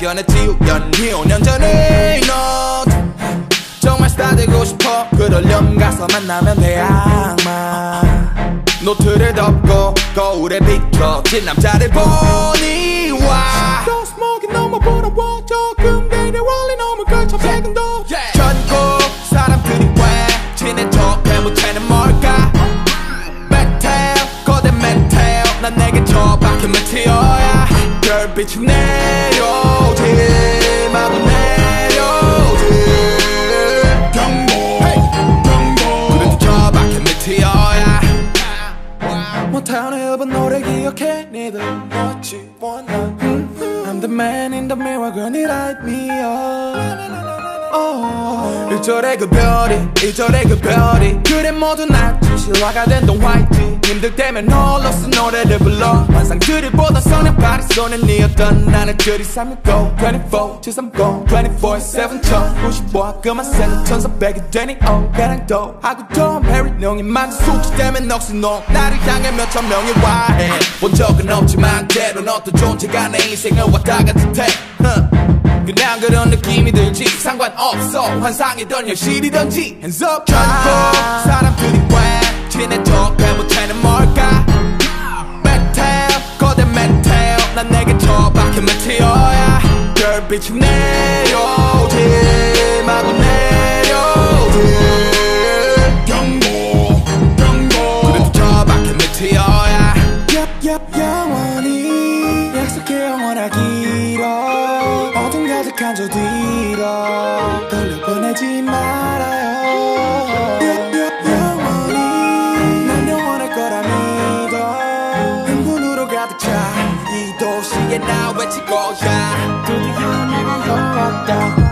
발견했지 우연히 5년 전에 너 정말 스타 되고 싶어. 그러렴 가서 만나면 돼 악마. 노트를 덮고 거울에 비춰진 남자를 보니 와. no more 부러워. 조금 내내 rolling 너무 걸쳐 백은도. 전국 사람들이 왜 친해져 대못해는 뭘까? 메텔 거대 메텔 난 내게 저 박힌 메테어야 I'm the man in the mirror girl you light me up. 어, 1절의 그 별이 2절의 그 별이. 그래 모두 낫지 실화가 된동 화이트 힘들 때면 홀로 쓴 노래를 불러 환상들을 보던 소년파리 손은 니었던 나는 줄이 365 24 730 24-7 1055 그만 새는 천사백이 되니 어 배랑도 하고 톰 페리 농이 만든 수치 때문에 넋이 나를 향해 몇천 명이 와해. 본 적은 없지만 때론 어떤 존재가 내 인생을 왔다 갔을 테 그냥 그런 느낌이 들지. 상관없어. 환상이던 현실이던지. Hands up 전국 사람들이 왜 친해져 배 못해는 뭘까? 메텔 거대 메텔 난 내게 저 박힌 메테어야 별빛이 내려오지. 마구 내려오지 저 뒤로 돌려보내지 말아요. 영원히 난 영원할 거라 믿어. 흥분으로 가득 차 이 도시에 나 외칠 거야. 드디어 내가 열었다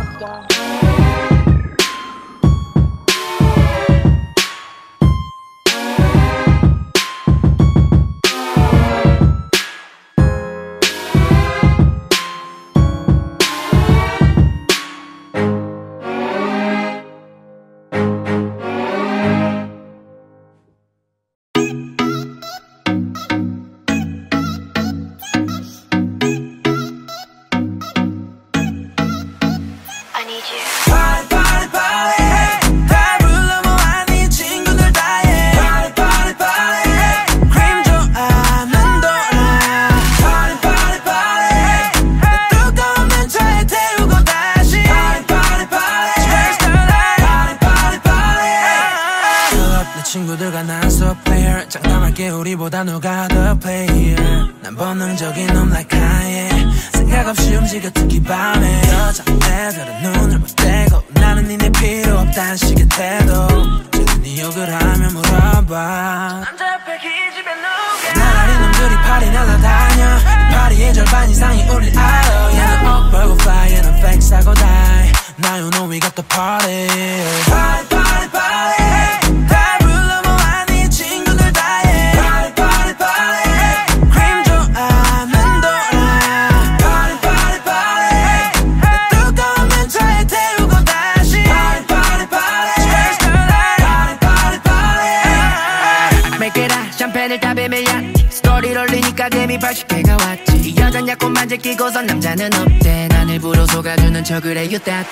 80개가 왔지. 이 여잔 약혼만 제끼고선 남자는 없대. 난 일부러 속아주는 척을 해 You that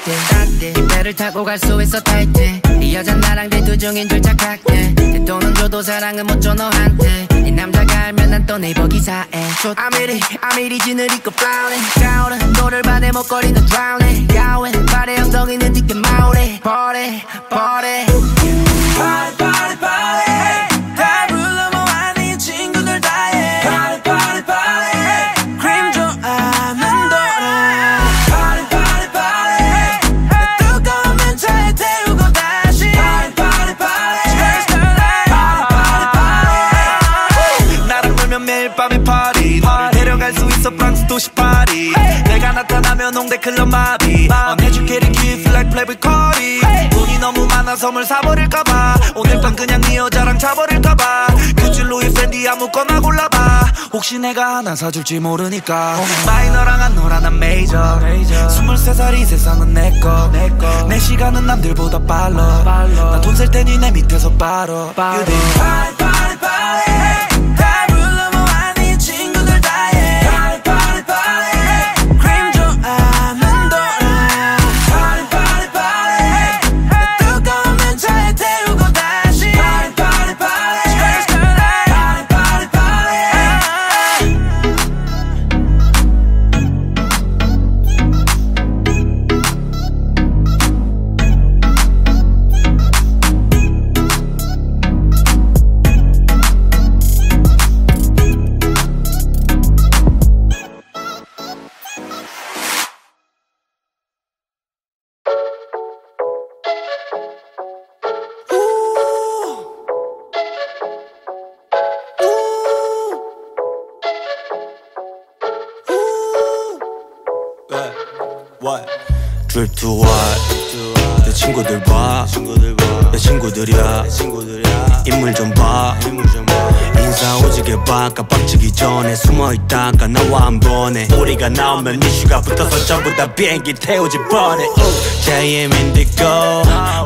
이 배를 타고 갈 수 있어 타이트 이 여잔 나랑 데이트 중인 줄 착각해. 내 돈은 줘도 사랑은 못 줘 너한테. 이 남자가 알면 난 또 네이버 기사에. 아미리 아미리 입고 플라우네 가오는 노를 반해 먹거리는 드라우네 야윈 발에 엉덩이는 뒤게 마오래. Party party party 대 클럽 마비. On educated kids like playboy Cardi. 돈이 너무 많아 선물 사버릴까봐. 오늘 밤 그냥 네 여자랑 자버릴까봐. 큐질로이 팬디 아무거나 골라봐. 혹시 내가 하나 사줄지 모르니까. 마이너랑 안 놀아 난 메이저 23살이 세상은 내꺼 내 시간은 남들보다 빨라. 나 돈 쓸 테니 내 밑에서 빨어 You did 우리가 나오면 이슈가 붙어서 전부 다 비행기 태우지 뻔해. JM Indigo,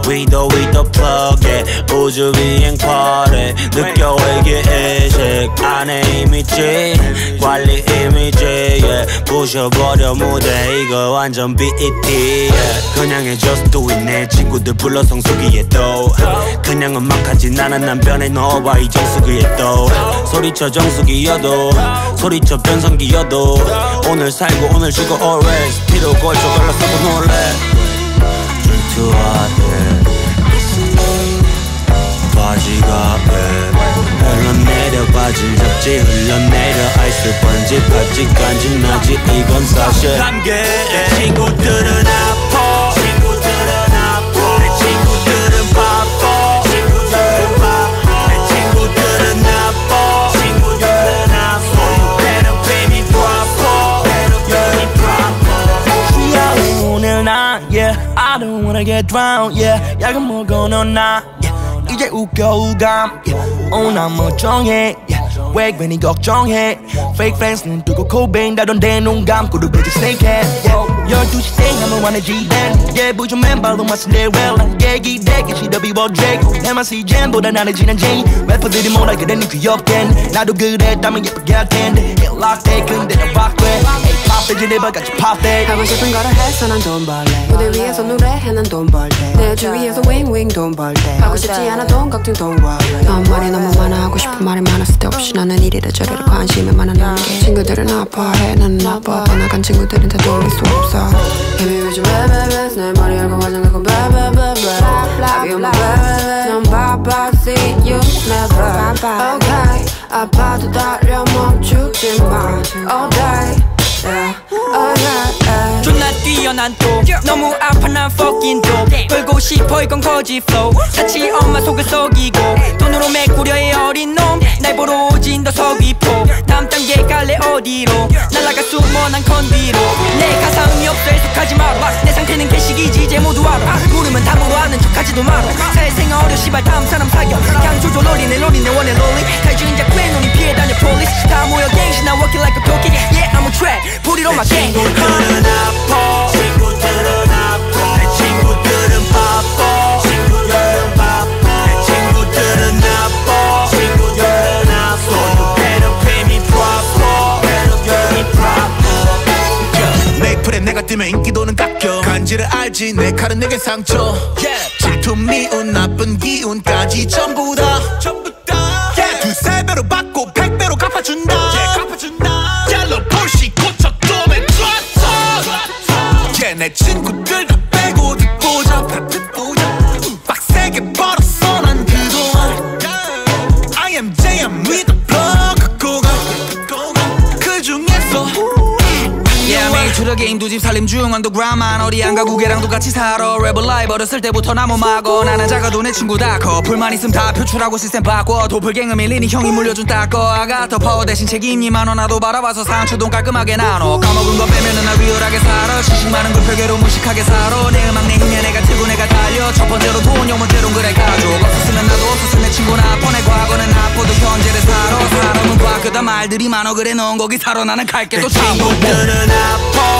we the we the plug. yeah. 우주 비행 party. 느껴 이게 의식 안에 이미지 관리. 부셔버려 무대. 이거 완전 BET. 그냥 해 just do it. 내 친구들 불러 성수기에 또 그냥 음악하지 나는 남편에 넣어봐 이 정수기에 또 소리쳐 정수기여도 소리쳐 변성기여도. 오늘 살고 오늘 쉬고 always. 피로 걸쳐 놀래. Drink to hot yeah. 바지가 왜 흘러내려 바지를 잡지 흘러내려. 아이스 번지 바지 간지나지 이건 사실. 감개 친구들은 아파. 친구들은 아파. 내 친구들은 바빠. 친구들은 바빠. 내 친구들은 아파 친구들은 아파. Better pay me proper Better pay me proper Yeah, 오늘 난 yeah I don't wanna get drowned yeah 약은 먹어 넌나 yeah 이제 웃겨 우감. yeah 오나 멀쩡해 yeah 왜 괜히 걱정해 Fake friends 눈 뜨고 코뱅 다던데 눈 감고 루베지 snakehead yeah 열두 시땡 하면 원해지 then yeah 부준 멤버로 마신 내 well 난 얘기되기 싫어 비워 Drake. 내만 시젠보다 나는 지난 제인 래퍼들이 뭐라 그래 니 귀엽겐 나도 그랬다면 예쁘게 할 텐데 It locked 돼 근데 나 rock 돼 Hey pop 돼 지네발 같이 pop 돼 하고 싶은 거를 해서 난 돈 벌래. 무대 위에서 노래해 난 돈 벌대 내 주위에서 윙 윙 돈 벌대 하고 싶지 않아 돈 걱정 돈 worry 넌 말이 너무 많아 하고 싶은 말이 많아 쓸데없이 나는 이리라 저리라 관심이 많아 게. 친구들은 아파해 나는 아파. 떠나간 친구들은 다 돌릴 수 없어. Baby 요즘 베베베 내 머리 Love you my baby 넌 바빠지 you never. Okay 아파도 달려 멈추지 마. All day Yeah Oh yeah yeah 뛰어난 또. 너무 아파 난 fucking dope. 끌고 싶어 이건 거짓 flow. 사치 엄마 속을 썩이고 돈으로 메꾸려 해 어린 놈 날 보러 오진 더 서귀포. 다음 단계 갈래 어디로? 날라가 숨어 난 컨디로. 내 가사음이 없어 해석하지 마라. 내 상태는 개식이지 이제 모두 알아 모르면 다모로 아는 척하지도 마라. 사회생활 어려 씨발 다음 사람 사겨. 그냥 조조 롤리 내 원해 롤리. 탈주인자 꽤 눈이 피해 다녀 폴리스 다 모여 갱신 나 working like a toki Yeah I'm a trap put it on my gang 뜨면 인기도는 깎여. 간지를 알지? 내 칼은 내게 상처. 질투 미운 나쁜 기운까지 전부 다 내 친구들 들어 게임 두집 살림 중 언더그라운드만 어디 안 가고 걔랑도 같이 살아. 랩을 라이브 어렸을 때부터 나무 마고. 나는 작아도 내 친구 다커. 불만 있음 다 표출하고 시스템 바꿔. 도플갱어 밀리니 형이 물려준 따꺼. 아가 더 파워 대신 책임님 안어 나도 바라봐서 상처도 깔끔하게 나눠. 까먹은 거 빼면은 나 리얼하게 살아. 지식 많은 걸 별개로 무식하게 살아. 내 음악 내 힘에 내가 틀고 내가 달려. 첫 번째로 돈 영번째로 그래 가족. 없었으면 나도 없었을 내 친구나. 뻔해 과거는 나쁘도 현재를 살아. 사람은 과거다. 말들이 많어 그래 넌 거기 살아. 나는 갈게. 또 참고. 친구들은 아파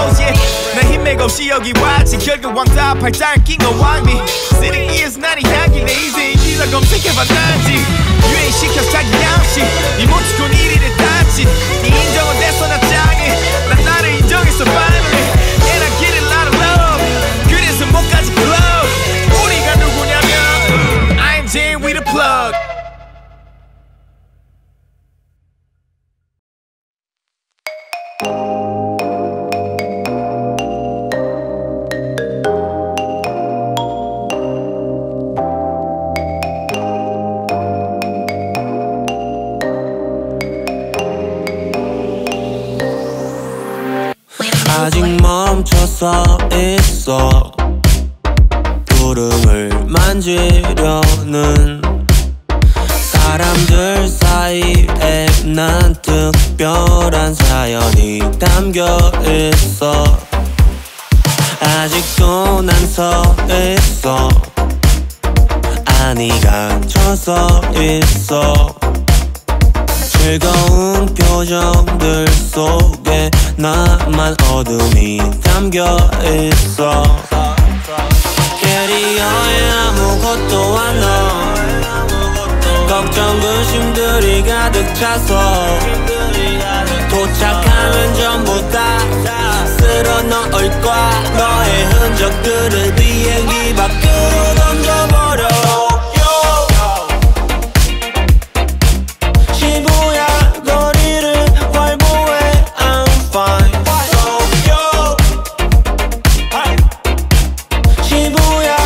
보스 yeah. 나 힘맥 없이 여기 왔지. 결국 왕따 팔짱 낀건 왕비. 쓰레기에서 나를 향기 내 인생 길러 검색해봤는지. 유행 시켜서 자기 양식. 이모티콘 1위를 땄지. 네 인정은 됐어 나 짱해. 난 나를 인정했어 And 멈 시부야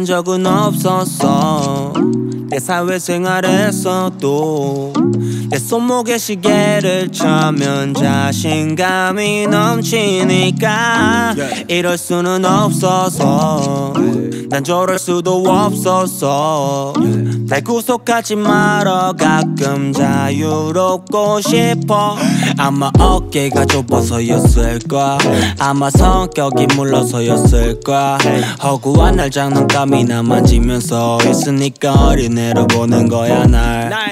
이런 적은 없었어. 내 사회생활에서도 내 손목에 시계를 차면 자신감이 넘치니까 이럴 수는 없어서 난 저럴 수도 없었어 날 구속하지 말어. 가끔 자유롭고 싶어. 아마 어깨가 좁아서였을까 아마 성격이 물러서였을까. 허구한 날 장난감이나 만지면서 있으니까 어린애로 보는 거야 날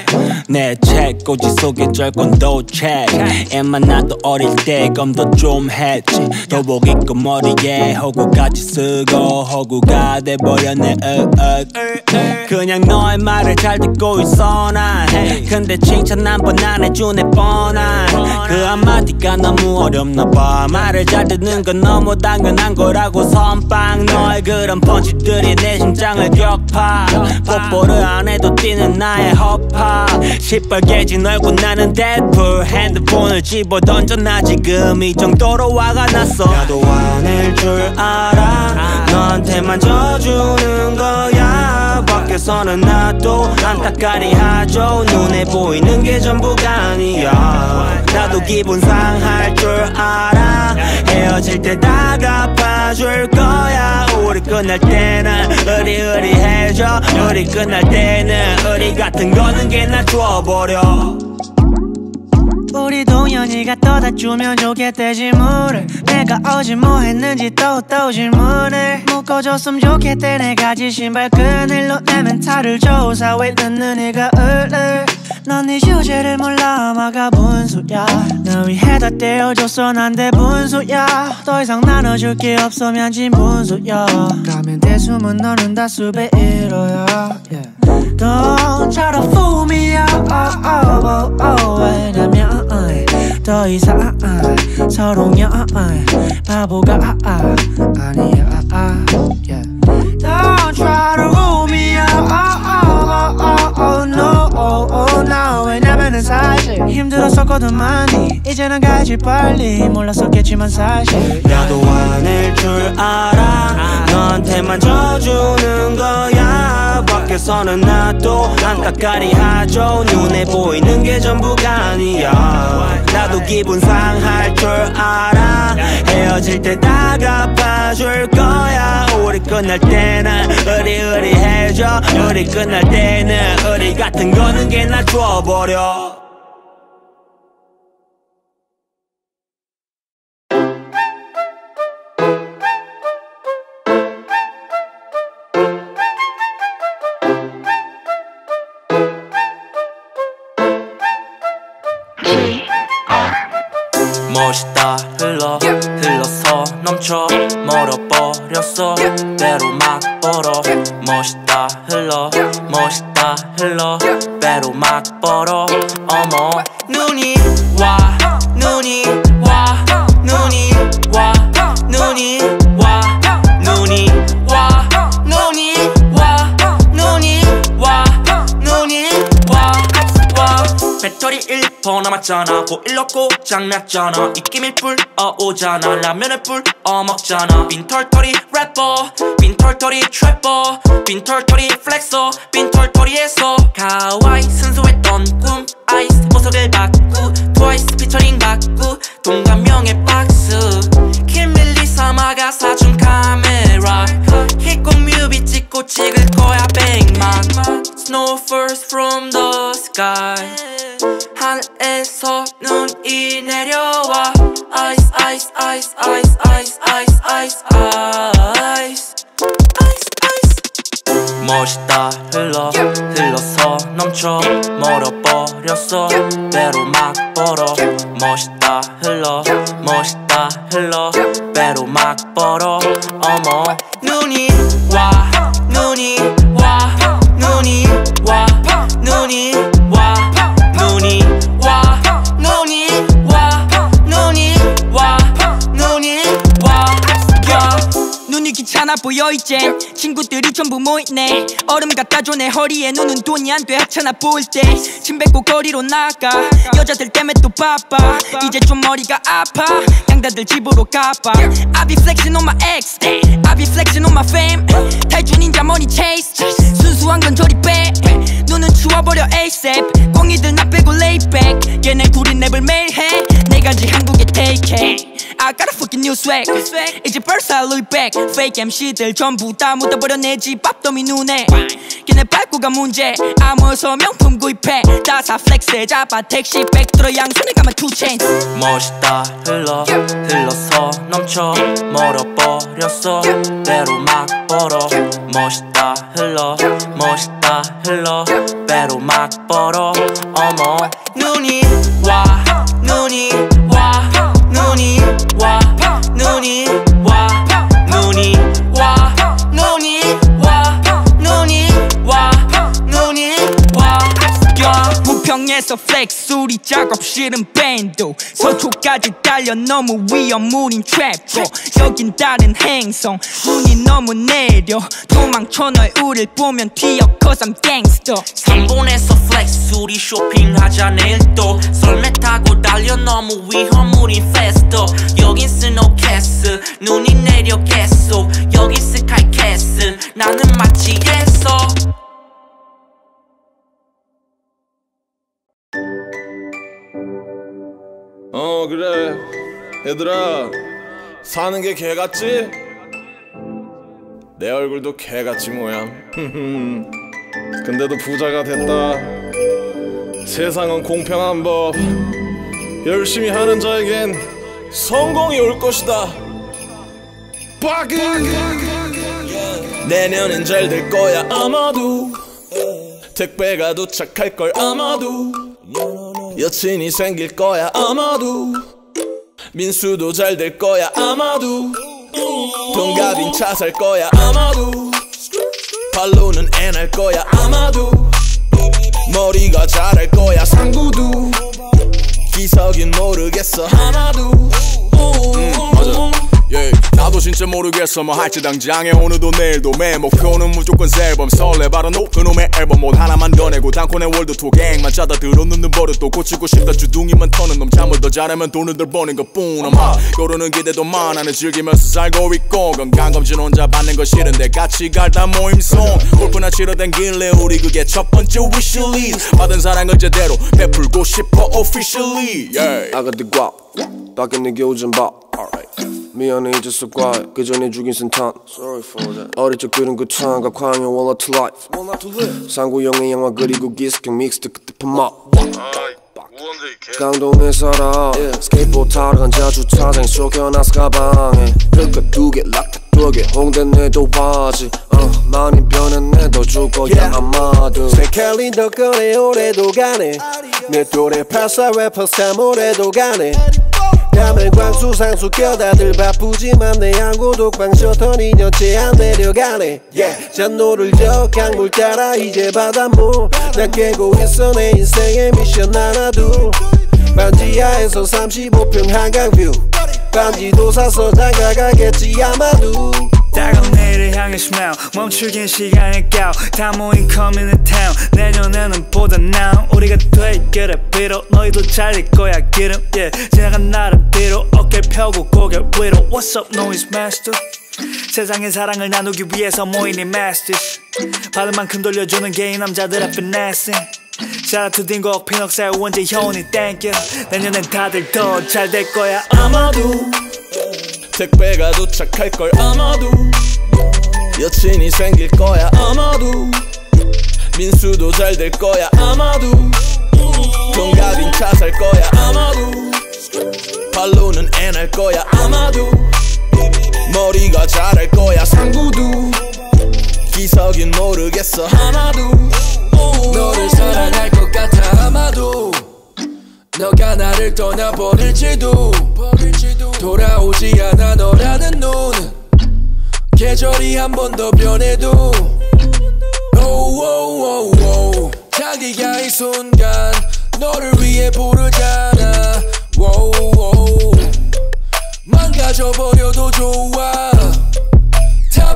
내 책꽂이 속에 절건 도책 애만 나도 어릴 때 검도 좀 했지. 도복 입고 머리에 허구까지 쓰고 허구가 돼버렸네 으, 으. 그냥 너의 말을 잘 듣고 있어 난 근데 칭찬 한 번 안 해주네 뻔한. 그 한마디가 너무 어렵나 봐. 말을 잘 듣는 건 너무 당연한 거라고 선빵. 너의 그런 펀치들이 내 심장을 격파. 뽀뽀를 안 해도 뛰는 나의 허파 시뻘개진 얼굴 나는 데드풀 핸드폰을 집어 던져 나 지금 이 정도로 화가 났어. 나도 화낼 줄 알아. 너한테만 져주는 거야 밖에서는 나도 한따까리 하죠. 눈에 보이는 게 전부가 아니야. 나도 기분 상할 줄 알아. 헤어질 때다 갚아줄 거야. 우리 끝날 때는 으리으리해져. 우리 끝날 때는 우리 같은 거는 걔나 줘버려 우리 동현이가 떠다 주면 좋겠대 질문을. 내가 어제 뭐 했는지 또또 질문을. 묶어줬으면 좋겠대 내가 지 신 발끈을 놓내면 탈을 줘 사회 듣는 애가 을을 넌네 주제를 몰라. 마가 분수야? 너 위에 다 떼어줬어. 난데 분수야? 더 이상 나눠줄 게 없으면 진 분수야? 가면 대수문 너는 다수배 1호야. Yeah. Don't try to fool me oh, oh, oh, oh, oh. 왜냐면 더 이상 서로냐 바보가 아니야 yeah. 힘들었었거든 많이. 이제는 가지 빨리. 몰랐었겠지만 사실. 나도 화낼 줄 알아. 너한테만 져주는 거야. 밖에서는 나도 안타까리 하죠. 눈에 보이는 게 전부가 아니야. 나도 기분 상할 줄 알아. 헤어질 때다 갚아줄 거야. 우리 끝날 때는 으리으리해져. 우리 끝날 때는 우리 같은 거는 걔나 줘버려 넘쳐 멀어버렸어. 배로 막 벌어. 멋있다 흘러. 멋있다 흘러. 배로 막 벌어. 어머 눈이 배터리 1% 남았잖아. 보일러 고장 났잖아. 입김이 불어오잖아. 라면을 불어 먹잖아. 빈털터리 래퍼 빈털터리 트래퍼 빈털터리 플렉서 빈털터리에서 가와이 순수했던 꿈 아이스 보석을 받고 트와이스 피처링 받고 동감명의 박스. 킴밀리 사마가 사준 카메라 우리 찍고 찍을 거야 백만 Snow first from the sky. 하늘에서 눈이 내려와 Ice ice ice ice ice ice ice ice. 멋있다. 흘러 흘러서 넘쳐. 멀어버렸어. 배로 막 벌어. 멋있다. 흘러 멋있다. 흘러. 배로 막 벌어. 어머 눈이 와 눈이 와 눈이 보여 이젠 친구들이 전부 모이네. 얼음 갖다 줘 내 허리에 눈은 돈이 안 돼. 하찮아 보일 때짐 뱉고 거리로 나가. 여자들 때문에 또 바빠. 이제 좀 머리가 아파. 양다들 집으로 가봐. I be flexing on my ex. I be flexing on my fame 탈주 닌자 머니 chase. 순수한 건 저리 빼. 눈은 추워버려 ASAP 꽁이들 나 빼고 lay back. 얘네 구린 I got a fucking new swag. 이제 벌써 Louis back. Fake MC들 전부 다 묻어버려 내집 밥도미 눈에. 걔네 밟고가 문제. 아무서 명품 구입해. 다사 플렉스에 잡아 택시 백들어 양손에 감아 two chains. 멋있다. 흘러 흘러서 넘쳐 멀어버렸어. 배로 막 벌어. 멋있다. 흘러 멋있다. 흘러. 배로 막 벌어. 어머. 눈이 와. 눈이 부평에서 flex 우리 작업실은 밴드. 서초까지 달려 너무 위험 우린 트랩도 여긴 다른 행성 눈이 너무 내려. 도망쳐 널 우릴 보면 튀어 cause I'm gangster. 3분에서 flex 우리 쇼핑하자 내일 또. 썰매 타고 달려 너무 위험 우린 faster 여긴 snow castle 눈이 내려 계속. 여긴 스카이캐슬 나는 미치겠어 어 그래. 얘들아 사는 게 개같지? 내 얼굴도 개같지 모양. 근데도 부자가 됐다. 세상은 공평한 법. 열심히 하는 자에겐 성공이 올 것이다. 빠그 내년엔 잘 될 거야 아마도. 택배가 도착할 걸 아마도 여친이 생길 거야 아마도. 민수도 잘 될 거야 아마도. 동갑인 차 살 거야 아마도. 팔로는 애 날 거야 아마도. 머리가 자랄 거야 상구도. 기석인 모르겠어 하나도. 음, 맞아 예, 나도 진짜 모르겠어. 뭐 할지 당장에 오늘도 내일도 매 목표는 무조건 새 앨범. 설레발 no 그놈의 앨범 몇 개만 더 내고 단콘에 월드 투어 계획만 짜다 드러눕는 버릇 또 고치고 싶다. 주둥이만 터는 놈. 잠을 더 잘하면 돈을 덜 버는 것뿐. 아마 YOLO는 기대도 많아는 즐기면서 살고 있고. 건강검진 혼자 받는 거 싫은데 같이 갈 다모임 손. 골프나 치러 댕길래 우리 그게 첫 번째 위시리스 받은 사랑을 제대로 베풀고 싶어 officially. Yeah. I got the guap 밖에 내게 오전 밥 미안해 잊었어 과해 그 전에 죽인 센탄. 어릴 적 들은 그 창가 광야 Wallah to life. 상구 형의 영화 그리고 기스킹 믹스드 그때 펌마 강동에 살아. 스케이트보드 타러 간 자주차장 쫓겨나서 가방에. 그깟 두개 락타 두개 홍대 내도 바지. 어, 많이 변했네 더줄 거야 아마도 새 캘린더 꺼내 올해도 가네. 내 또래 84 래퍼 3월에도 가네 야맨 광수 상수 껴 다들 바쁘지만 내 양고 독방 셔터 2년째 안 내려가네. Yeah. 잔노를 저 강물 따라 이제 바닷물. 난 깨고 있어 내 인생의 미션 하나도. 반지하에서 35평 한강뷰. 반지도 사서 장가가겠지 아마도 다가온 내일을 향해 smile. 멈추긴 시간의 cao 다 모인 to town. 내년에는 보다 now 우리가 돼 그래 비록 너희도 잘릴 거야 기름. Yeah. 지나간 나를 비로 어깨 펴고 고개 위로. What's up noise master? 세상의 사랑을 나누기 위해서 모인 이 masters. 받은 만큼 돌려주는 게 이 남자들의 finessing. Shout out to 딩곡 피넉살 원재 현이 thank you 내년엔 다들 더 잘 될 거야. 아마도 택배가 도착할 걸 아마도 여친이 생길 거야 아마도 민수도 잘 될 거야 아마도 동갑인 차 살 거야 아마도 애날 거야 아마도 머리가 자랄 거야 상구도 기석인 모르겠어 하나도 너를 사랑할 것 같아 아마도 너가 나를 떠나버릴지도 돌아오지 않아 너라는 눈은 계절이 한 번 더 변해도. 오오오오 자기가 이 순간 너를 위해 부르잖아. 오오 망가져버려도 좋아. 타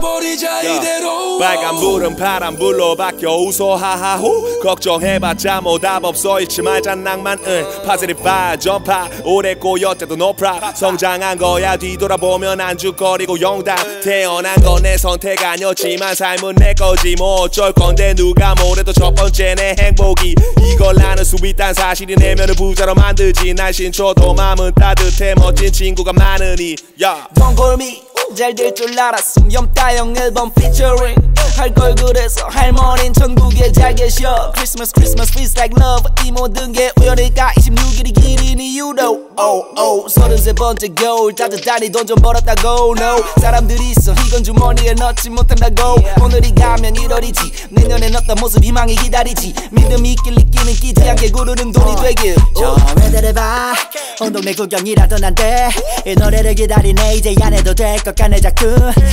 버리자 이대로. 빨간 푸른 바람 불러 바뀌어 웃어 하하호. 걱정해봤자 뭐 답 없어. 잃지 말자 낭만은 파세리파 전파. 오래 꼬였대도 노프라 성장한 거야 뒤돌아보면 안죽거리고 영당. 태어난 건 내 선택 아니었지만 삶은 내 거지 뭐. 어쩔 건데 누가 뭐래도 첫 번째 내 행복이 이걸 나는 수비딴 사실이 내면을 부자로 만들지. 날 신초도 마음은 따뜻해. 멋진 친구가 많으니 야. Don't call me 잘 될 줄 알았음. 염따형 앨범 피처링 할걸 그래서 할머니는 천국에 잘 계셔 Christmas Christmas feels like love. 이 모든 게 우연일까? 26일이 길인 이유로. Oh oh. 서른세 번째 겨울 따뜻하니 돈 좀 벌었다고. No. 사람들이 있어. 이건 주머니에 넣지 못한다고. 오늘이 가면 1월이지. 내년엔 어떤 모습 희망이 기다리지. 믿음이 있길 느끼는 끼지 않게 구르는 돈이 되길. 저 애들을 봐. 온동네 구경이라도 안돼이 노래를 기다리네. 이제 안 해도 될 것 같네 자꾸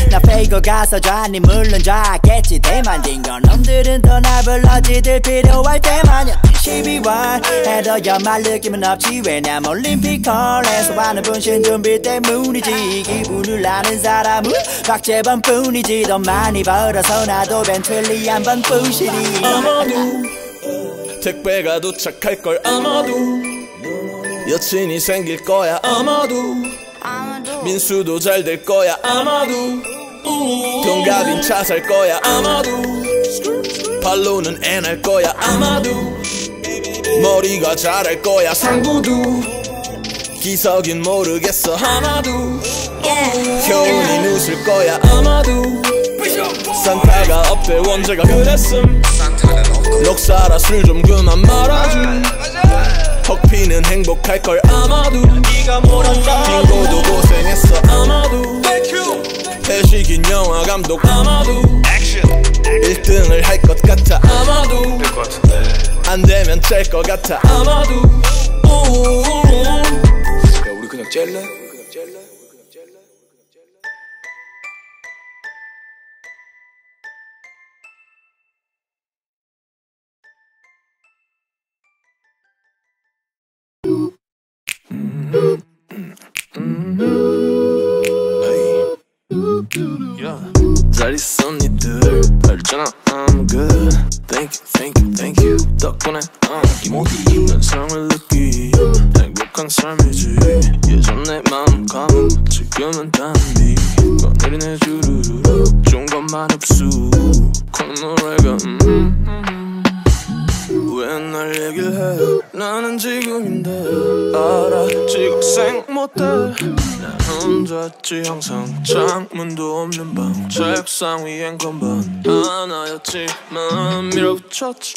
나 페이고 가서 좌니 물론 좌겠지. 대만진 건 놈들은 더나 불러지들 필요할 때만이야. 12월 해도야말 느낌은 없지. 왜냐면 올림픽 컬에서 하는 분신 준비 때문이지. 기분을 아는 사람은 박재범 뿐이지. 더 많이 벌어서 나도 벤틀리 한번 부시리. 아마도 택배가 도착할 걸 아마도 여친이 생길 거야 아마도 민수도 잘 될 거야. 아마도 동갑인 차 살 거야. 아마도 발로는 애날 거야. 아마도 머리가 자랄 거야. 상부도 기석인 모르겠어. 하나도 효은이 웃을 거야. 아마도 산타가 없대. 원제가 그랬음. 녹사라 술 좀 그만 말아줘 헉피는 행복할 걸 아마도. 빙고도 고생했어. 아마도. 회식인 영화 감독. 아마도. 1등을 할 것 같아. 아마도. 안 되면 될것 같아. 아마도. 야 우리 그냥 짤래?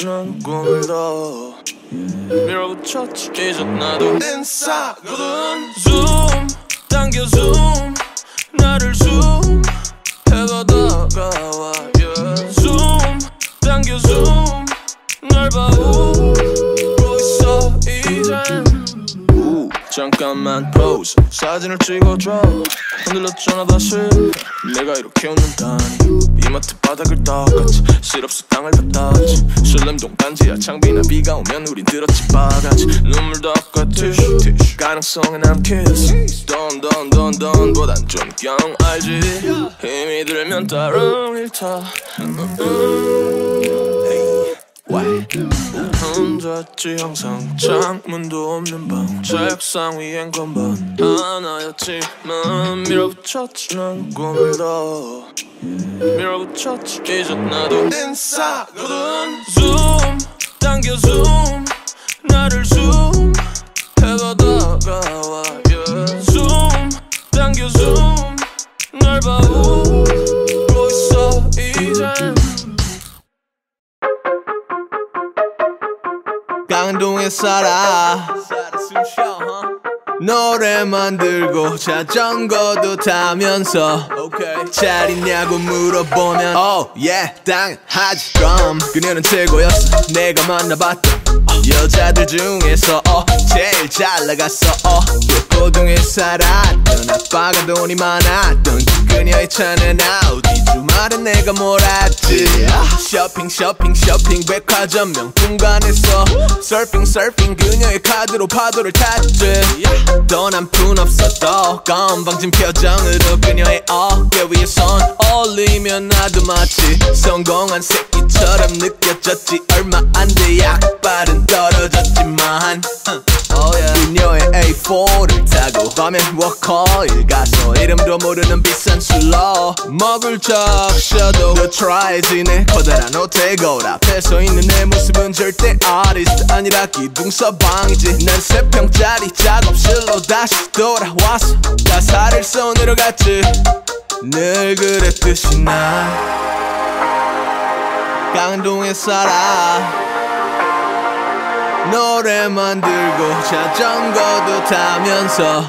난 꿈을 더 밀어붙였지 이제 나도 인싸거든 zoom 당겨 zoom 나를 zoom 해봐 다가와 yeah. zoom 당겨 zoom 날 봐오고 있어 이젠 우, 잠깐만 pose. 사진을 찍어줘. 흔들렸잖아 다시. 내가 이렇게 웃는다니 이마트 바닥을 닦았지 실없어 땅을 뱉었지. 신림동 반지하 창비나 비가 오면 우린 들었지 바가지. 눈물 닦아 티슈 티슈 가능성에 난 kiss. 던던던던 보단 좀경 알지? 힘이 들면 다른 일타 혼자였지 항상 창문도 없는 방. 책상 위엔 건반 하나였지만 밀어붙였지 난더 밀어붙였지. 이제 나도 인싸거든 zoom 당겨 zoom 나를 zoom 해봐 다가와 yeah. zoom 당겨 zoom 날 봐오 강동에 살아 노래 만들고 자전거도 타면서 잘 있냐고 물어보면 Oh yeah 당연하지. 그럼 그녀는 최고였어. 내가 만나봤던 여자들 중에서 어 제일 잘 나갔어. 어 고동에 살았던 아빠가 돈이 많았던 그녀의 차는 아우디. 주말은 내가 몰았지. 쇼핑 쇼핑 쇼핑 백화점 명품관에서 서핑 서핑 그녀의 카드로 파도를 탔지 돈 한 푼 없었던 건방진 표정으로 그녀의 어깨 위에 손 올리면 나도 마치 성공한 새끼처럼 느껴졌지. 얼마 안돼 약발은 떨어졌지만 oh yeah. 그녀의 A4를 타고 밤엔 워커일 가서 이름도 모르는 비싼 술로 목을 적셔도 더 dry지네 커다란 호텔 거울 앞에 서 있는 내 모습은 절대 아티스트 아니라 기둥서방이지. 난 세 평짜리 작업실로 다시 돌아왔어. 가사를 써 내려갔지. 늘 그랬듯이 나 강동에 살아 노래 만들고 자전거도 타면서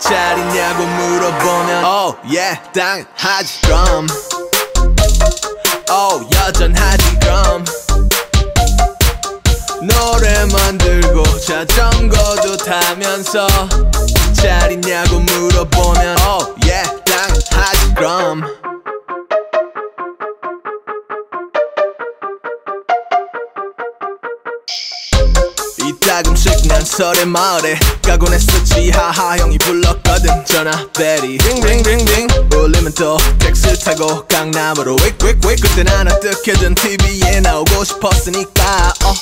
잘 있냐고 물어보면 Oh yeah 당하지 그럼. Oh 여전하지 그럼. 노래 만들고 자전거도 타면서 잘 있냐고 물어보면 Oh yeah 당하지 그럼 이따금씩 난 설에 마을에 가곤 했었지. 하하 형이 불렀거든. 전화 베리. 링링링링. 울리면 또 택시 타고 강남으로. 윅윅윅 그땐 안 어떻게든 TV에 나오고 싶었으니까. 어.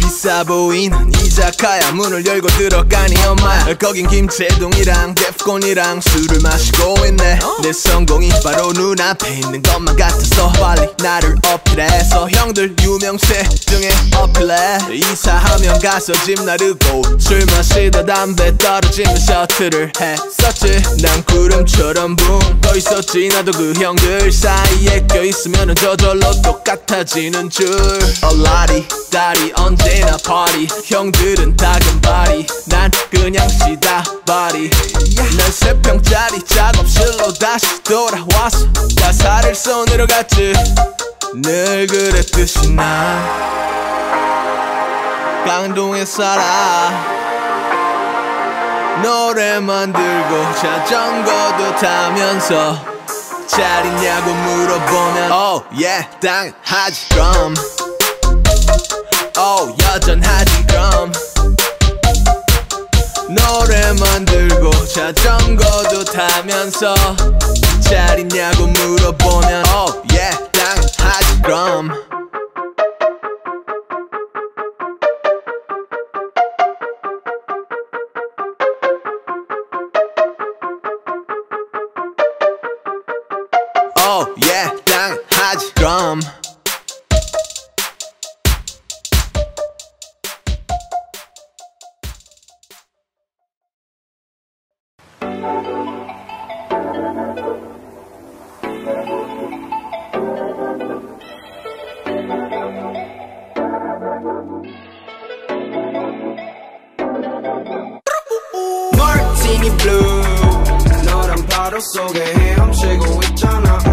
비싸 보이는 이자카야. 문을 열고 들어가니 엄마야. 거긴 김채동이랑 데프콘이랑 술을 마시고 있네. 내 성공이 바로 눈앞에 있는 것만 같아서 빨리 나를 어필해서 형들 유명세 등에 어필해. 이사하면 가서 집 나르고 술 마시다 담배 떨어지면 셔틀을 했었지? 난 구름처럼 붕 떠 있었지? 나도 그 형들 사이에 껴있으면 저절로 똑같아지는 줄. 얼라리 딸이 언제나 파리 형들은 다금 바리 난 그냥 시다 바리 난 세 평짜리 작업실로 다시 돌아왔어. 가사를 써 내려갔지. 늘 그랬듯이 나 강동에 살아 노래 만들고 자전거도 타면서 잘 있냐고 물어보면 Oh yeah 당하지 그럼. Oh 여전하지 그럼. 노래 만들고 자전거도 타면서 잘 있냐고 물어보면 Oh yeah 당하지 그럼 Oh yeah 당하지. 그럼. Martini blue 너란 바로 속에 헤엄치고 있잖아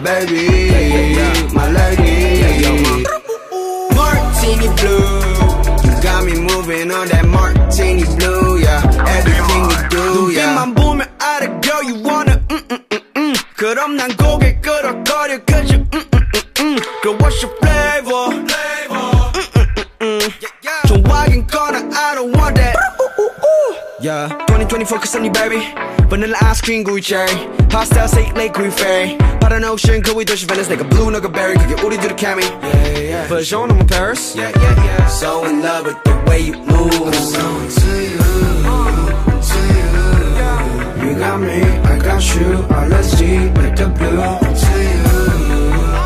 baby My lady Martini blue You got me moving on that martini blue yeah Everything you do yeah 눈빛만 보면 알아 girl you wanna mm, mm, mm, mm. 그럼 난 고개 끄덕거려 cause you mm, mm, mm, mm. Girl what's your flavor mm, mm, mm, mm. 좋아하긴 거나 I don't want that Yeah 2024 cause I'm your baby Vanilla ice cream 구이 cherry Hostile steak lake 구이 ferry 파란 ocean 거위 도시 Venice 내가 blue 너가 berry 그게 우리들의 케미 yeah, yeah. Version I'm in Paris yeah, yeah, yeah. So in love with the way you move I'm so into you into you You got me, I got you All let's deep with the blue Into you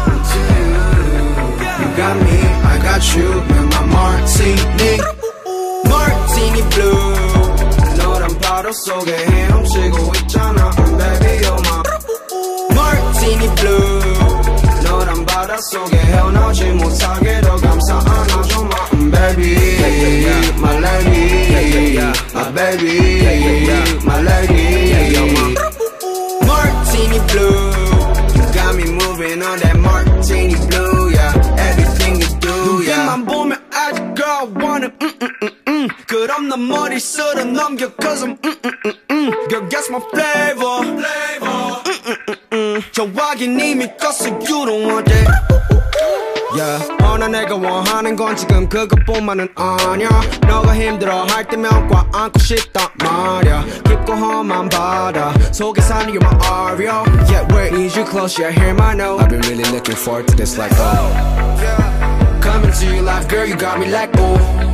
into you You got me, I got you You're my martini Martini blue 너란 바다 속에 헤엄치고 있잖아 Baby you're my Martini blue 너란 바다 속에 헤어나지 못하게 더 감싸 안아줘 my baby My lady My baby My 그럼 난 머릿속을 넘겨 cause I'm mm, mm, mm, mm. Girl guess my flavor mm, mm, mm, mm. 좋아하긴 이미 껐어 you don't want that yeah. 허나 내가 원하는 건 지금 그것뿐만은 아니야 너가 힘들어 할 때면 꽉 안고 싶단 말야 깊고 험한 바다 속에 사는 you're my aria Yeah, wait, need you close, yeah, hear my note I've been really looking forward to this like oh Coming to your life, girl, you got me like ooh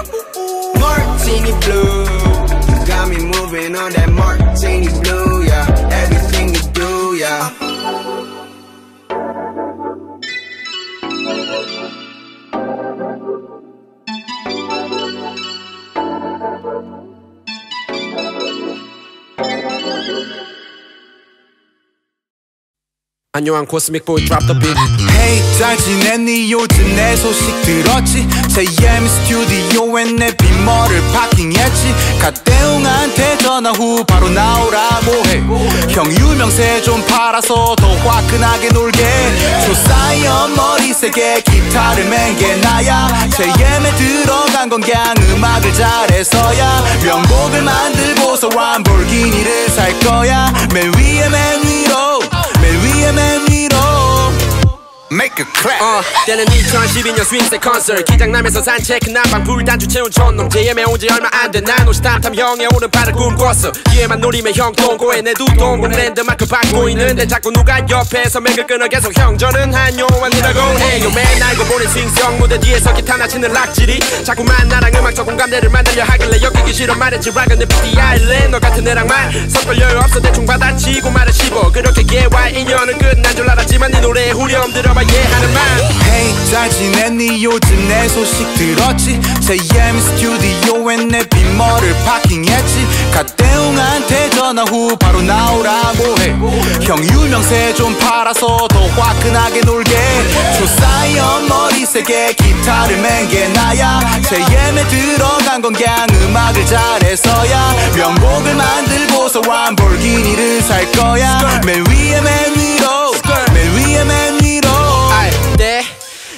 Martini blue. Got me moving on that martini blue 안녕한 코스믹 보이 drop the beat. Hey 잘 지냈니? 요즘 내 소식 들었지? JM 스튜디오에 내 빈머를 파킹했지? 갓대웅한테 전화 후 바로 나오라고 해 형 유명세 좀 팔아서 더 화끈하게 놀게. 조사이언 머리색에 기타를 맨 게 나야. JM에 들어간 건 그냥 음악을 잘해서야. 명곡을 만들고서 람볼기니를 살 거야. 맨 위에 맨 위로 맨 위에 맨 위로 Make a clap. 어, 때는 2012년 스윙세 콘서트. 기장남에서 산책 난방 불단주 채운 촌놈 JM에 온지 얼마 안돼난 옷이 탐탐 형의 오른팔을 꿈꿨어. 뒤에만 노리면 형 동고에 내 두 동공 랜드마크 받고 있는데 자꾸 누가 옆에서 맥을 끊어 계속 형 저는 한요한이라고. 해요 맨날 거 보는 스윙성 무대 뒤에서 기타 나 치는 락질이. 자꾸만 나랑 음악적 공감대를 만들려 하길래 엮이기 싫어 말했지. 락은 내 PT 아일랜 너 같은 애랑만 섞을 여유 없어. 대충 받아치고 말을 씹어. 그렇게 걔와 인연은 끝난 줄 알았지만 네 노래에 후렴 들어봐 이해하는 말 Hey 잘 지냈니? 요즘 내 소식 들었지? JM 스튜디오에 내 빈머를 파킹했지? 갓대웅한테 전화 후 바로 나오라고 해 형 유명세 좀 팔아서 더 화끈하게 놀게 조사이언 머리색에 기타를 맨게 나야. JM에 들어간 건 그냥 음악을 잘해서야. 명곡을 만들고서 람볼기니를 살 거야. 맨 위에 맨 위로 맨 위에 맨 위로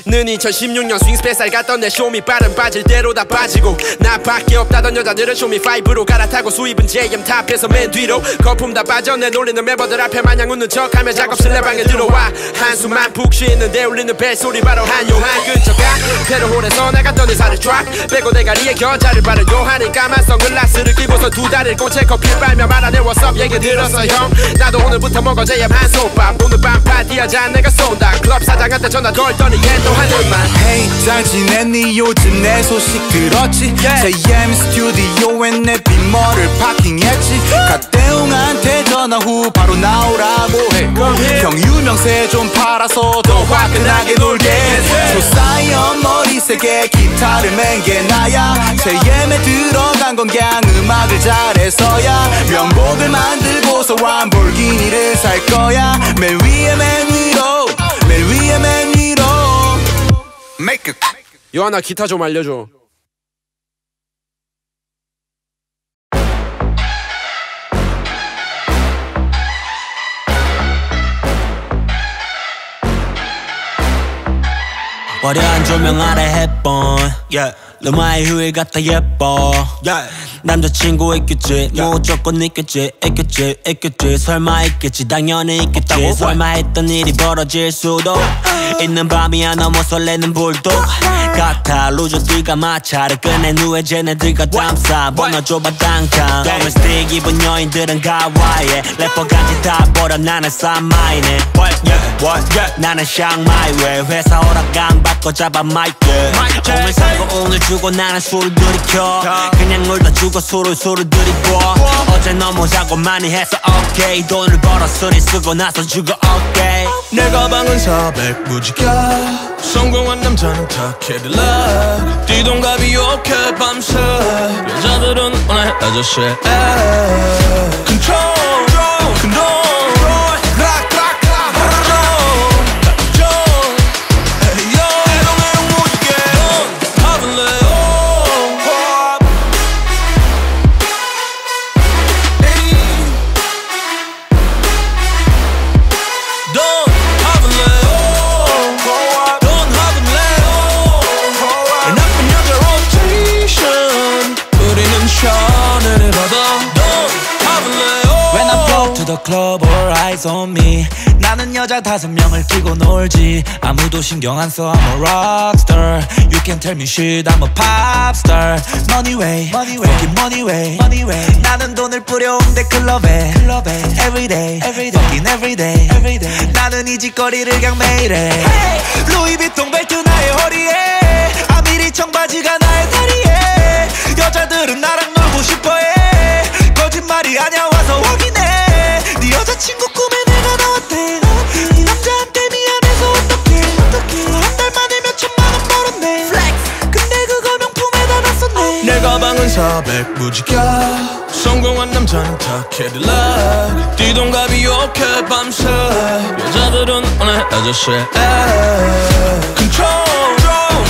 는 2016년 스윙 스페셜 갔던 내 쇼미 빠른 빠질 대로 다 빠지고 나밖에 없다던 여자들은 쇼미 5로 갈아타고 수입은 JM 탑에서 맨 뒤로 거품 다 빠져 내 놀리는 멤버들 앞에 마냥 웃는 척하며 작업실 내 방에 들어와. 한숨만 푹 쉬는데 울리는 벨소리 바로 한요한 근처가 페로홀에서 나갔던 의사를 쫙 빼고 대가리에 겨자를 바르요 하니 까만 선글라스를 끼고서 두 다리를 꽂혀 커피 빨며 말하네 up 얘기 들었어 형. 나도 오늘부터 먹어 JM 한솥밥. 오늘 밤 파티하자. 내가 쏜다. 클럽 사장한테 전화 걸더니 얘또 말 Hey 잘 지냈니 요즘 내 소식 들었지? JM 스튜디오에 내 빈머를 파킹했지. 갓대웅한테 전화 후 바로 나오라고 해형 유명세 좀 팔아서 더 화끈하게 놀게 조사이언 머리색에 기타를 맨게 나야. JM에 들어간 건 그냥 음악을 잘해서야. 명곡을 만들고서 람볼기니를 살 거야. 맨 위에 맨 위로 맨 위에 맨 Make a 요하나 기타 좀 알려줘. 화려한 조명 아래 햇번 yeah. 루마의 휴일 같다 예뻐. Yeah. 남자친구 있겠지? 무조건 있겠지? 있겠지? 있겠지? 설마 있겠지? 당연히 있겠지? 설마 했던 일이 벌어질 수도 있는 밤이야 너무 설레는 불도. 같아 루저들과 마차를 꺼낸 후에 쟤네들과 담싸 번호 줘봐 당장 도메스틱 입은 여인들은 가와이에. 래퍼까지 다 버려 나는 쌈마이네. 나는 샹마이웨 회사 허락 안 받고 잡아 마이크. 오늘 사고 오늘 주고 나는 술을 들이켜. 그냥 놀다 주고 술을 술을 들이고 어제 너무 자고 많이 해서 오케이 돈을 술이 쓰고 나서 죽어 오케이 내 가방은 400 무지개 성공한 남자는 다 캐딜락 띠동갑이 욕해 밤새. 여자들은 오늘 아저씨 컨트롤 컨트롤 club all eyes on me 나는 여자 다섯 명을 끼고 놀지 아무도 신경 안 써 I'm a rockstar You can tell me shit I'm a pop star Money way, money way, fucking money way, money way 나는 돈을 뿌려온대 클럽에, 클럽에 Every day, every day, fucking every day, every day 나는 이 짓거리를 그냥 매일 해 hey! 루이비통 벨트 나의 허리에 아미리 청바지가 나의 다리에 여자들은 나랑 놀고 싶어해 거짓말이 아냐 와서 확인해 네 여자친구 꿈에 내가 나왔대 네 남자한테 미안해서 어떡해 어떡해. 한달 만에 몇 천만 원 벌었네. 근데 그거 명품에다 놨었네. 내 가방은 400 무지겨 성공한 남자는 다 캐딜락 띠동갑이 욕해 밤새. 여자들은 오늘 아저씨 Control Control Rock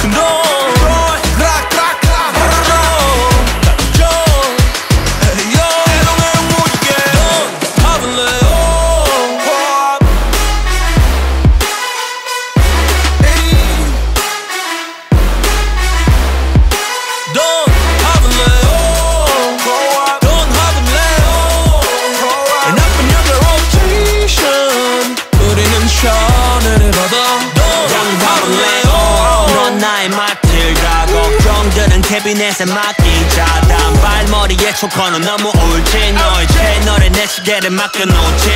캐비넷에 맡기자 단발머리에 초커는 너무 울지 너의 채널에 내 시계를 맡겨놓지.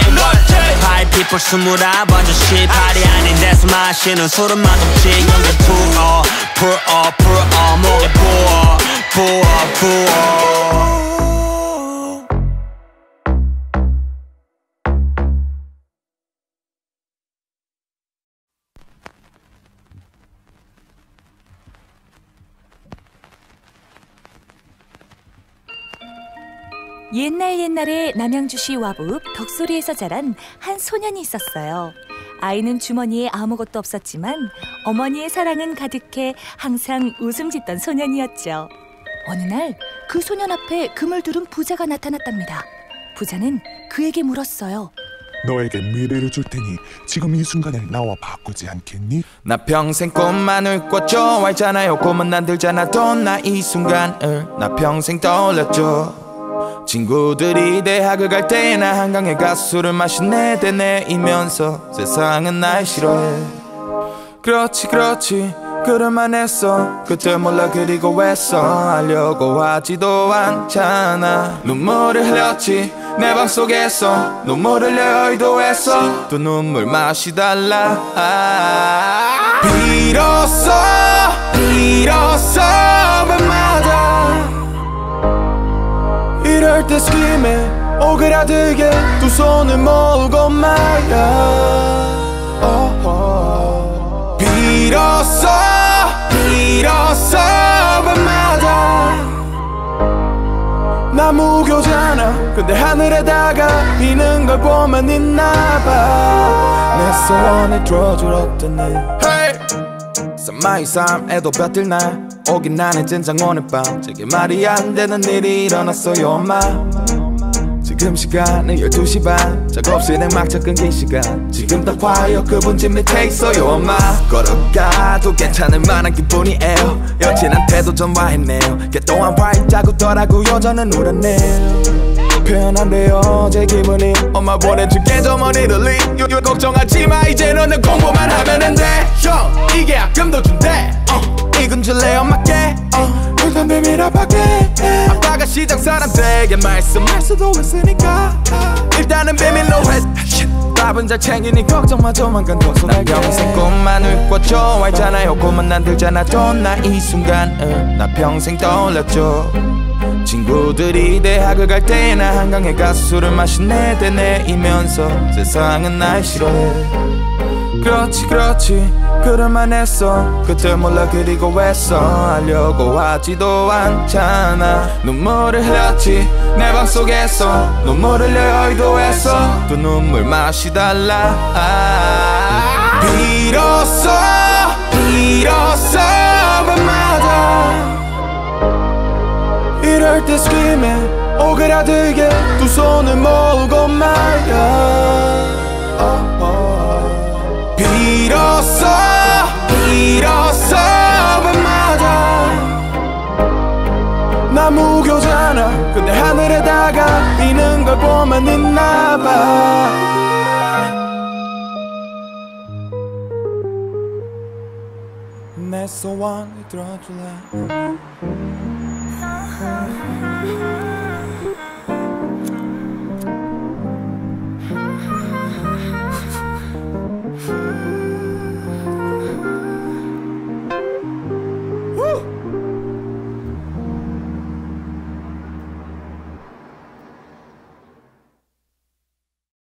파이 피플 스물아홉 아저씨 팔이 아닌 데서 마시는 술은 맛없지. 연결 부어 부어 부어 목에 부어 부어 부어 옛날 옛날에 남양주시 와북 덕소리에서 자란 한 소년이 있었어요. 아이는 주머니에 아무것도 없었지만 어머니의 사랑은 가득해 항상 웃음 짓던 소년이었죠. 어느 날 그 소년 앞에 금을 두른 부자가 나타났답니다. 부자는 그에게 물었어요. 너에게 미래를 줄 테니 지금 이 순간을 나와 바꾸지 않겠니? 나 평생 꽃만을 꿨죠 알잖아요 꿈은 난 들잖아도 나이 순간을 나 평생 떠올렸죠 친구들이 대학을 갈 때나 한강에 술을 마시네 대내이면서. 세상은 날 싫어해. 그렇지 그렇지. 그럴만 했어. 그때 몰라 그리고 왜써 하려고 하지도 않잖아. 눈물을 흘렸지. 내 방 속에서 눈물을 흘려 의도했어. 또 눈물 마시달라. 아, 비로소 비로소 때 스킴에 오그라들게 두 손을 모으고 말야. 비로소 비로소 밤마다 나 무교잖아 근데 하늘에다가 비는 걸 보면 있나봐 내 어떤 일 hey! 썸마이 삶에도 볕들 날 오긴 나는 진작 오늘 밤. 제게 말이 안 되는 일이 일어났어요 엄마. 지금 시간은 12시 반. 작업실에 막차 끊긴 시간. 지금 딱 와요. 그분 집 밑에 있어요 엄마. 걸어가도 괜찮을 만한 기분이에요. 여친한테도 전화했네요. 걔 또한 화있자고 더라고요 저는 울었네요. 표현 안 돼요 제 기분이. 엄마 보내준 계좌머니를 리. 요, 요, 걱정하지 마. 이제 너는 공부만 하면 돼형 이게 약금도 준대. 어, 이건 줄래 엄마께 어, 일단 비밀 밖에. 아빠가 시장 사람 되게 말씀할 수도 있으니까. 일단은 비밀로 해. 밥은 잘 챙기니 걱정 마 조만간 도서날 평생 꿈만을 꿨죠 알잖아요. 꿈은 난 들잖아도 나이 순간을 나 평생 떠올렸죠. 친구들이 대학을 갈 때나 한강에 가서 술을 마시네 대내이면서 세상은 날 싫어해. 그렇지 그렇지 그럴만 했어. 그때 몰라 그리고 왜써 하려고 하지도 않잖아. 눈물을 흘렸지. 내 방 속에서 눈물을 흘려 의도했어. 또 눈물 마시달라. 아, 비로소 비로소 밤마다. 이럴 때 스킴에 오그라들게 두 손을 모으고 말야 빌었어 빌었어. 밤마다 나 무교잖아. 근데 하늘에다가 있는 걸 보면 있나봐. 내 소원을 들어줄래?